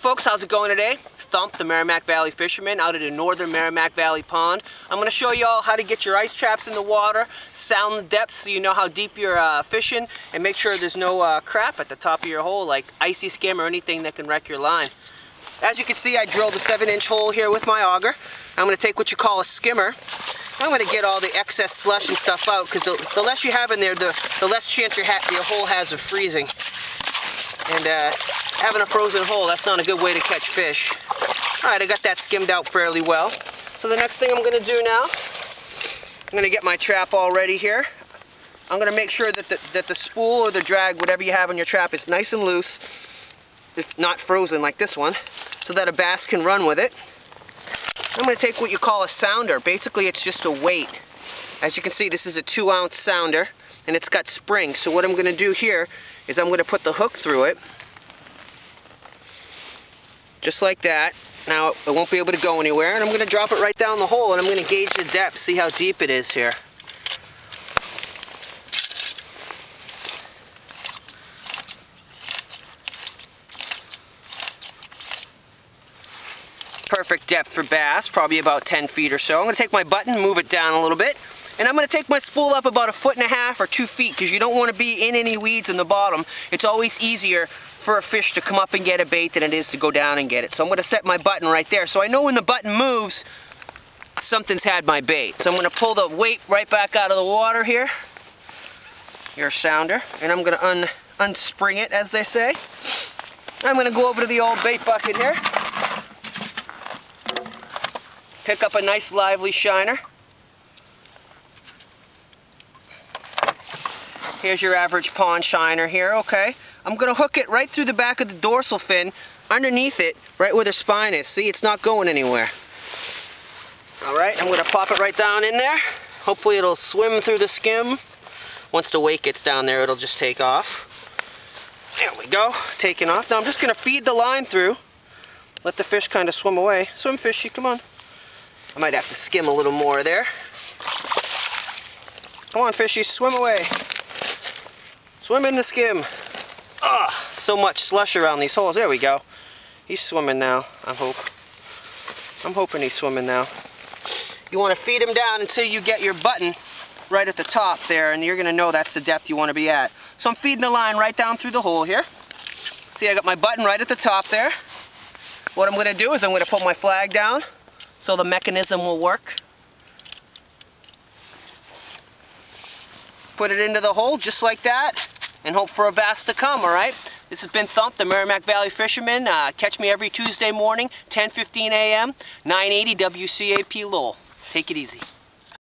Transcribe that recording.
folks, how's it going today? Thump, the Merrimack Valley fisherman out at the northern Merrimack Valley Pond. I'm going to show you all how to get your ice traps in the water, sound the depth so you know how deep you're uh, fishing, and make sure there's no uh, crap at the top of your hole like icy skim or anything that can wreck your line. As you can see, I drilled a 7-inch hole here with my auger. I'm going to take what you call a skimmer. I'm going to get all the excess slush and stuff out because the, the, less you have in there, the, the less chance your, your hole has of freezing. And uh, having a frozen hole, that's not a good way to catch fish. All right, I got that skimmed out fairly well. So the next thing I'm gonna do now, I'm gonna get my trap all ready here. I'm gonna make sure that the, that the spool or the drag, whatever you have on your trap, is nice and loose, if not frozen like this one, so that a bass can run with it. I'm gonna take what you call a sounder. Basically, it's just a weight. As you can see, this is a two ounce sounder, and it's got springs. So what I'm gonna do here is I'm gonna put the hook through it, just like that. Now it won't be able to go anywhere and I'm going to drop it right down the hole and I'm going to gauge the depth, see how deep it is here. Perfect depth for bass, probably about 10 feet or so. I'm going to take my button, move it down a little bit, and I'm to take my spool up about a foot and a half or two feet because you don't want to be in any weeds in the bottom. It's always easier for a fish to come up and get a bait than it is to go down and get it. So I'm going to set my button right there. So I know when the button moves, something's had my bait. So I'm going to pull the weight right back out of the water here. Your sounder. And I'm going to un unspring it, as they say. I'm going to go over to the old bait bucket here. Pick up a nice lively shiner. Here's your average pond shiner here, okay. I'm to hook it right through the back of the dorsal fin, underneath it, right where the spine is. See, it's not going anywhere. Alright, I'm going to pop it right down in there. Hopefully it'll swim through the skim. Once the weight gets down there, it'll just take off. There we go, taking off. Now I'm just to feed the line through. Let the fish kind of swim away. Swim fishy, come on. I might have to skim a little more there. Come on, fishy, swim away. Swim in the skim. Ugh, ah, so much slush around these holes. There we go. He's swimming now, I hope. I'm hoping he's swimming now. You want to feed him down until you get your button right at the top there, and you're going to know that's the depth you want to be at. So I'm feeding the line right down through the hole here. See, I got my button right at the top there. What I'm going to do is I'm going to put my flag down so the mechanism will work. Put it into the hole just like that and hope for a bass to come, all right? This has been Thump, the Merrimack Valley Fisherman. Uh, catch me every Tuesday morning, 10.15 a.m., 980 WCAP Lowell. Take it easy.